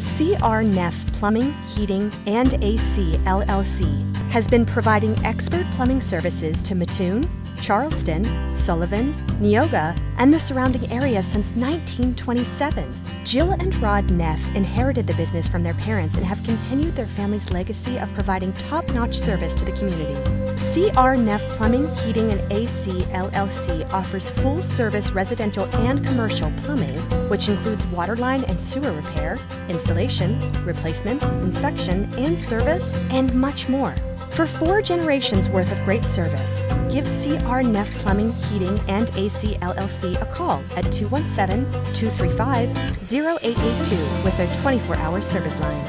CR Neff Plumbing, Heating, and AC LLC has been providing expert plumbing services to Mattoon, Charleston, Sullivan, Neoga, and the surrounding area since 1927. Jill and Rod Neff inherited the business from their parents and have continued their family's legacy of providing top notch service to the community. CR Neff Plumbing, Heating, and AC LLC offers full service residential and commercial plumbing, which includes waterline and sewer repair, installation, replacement, inspection, and service, and much more. For four generations worth of great service, give CR Neff Plumbing, Heating, and AC LLC a call at 217 235 0882 with their 24 hour service line.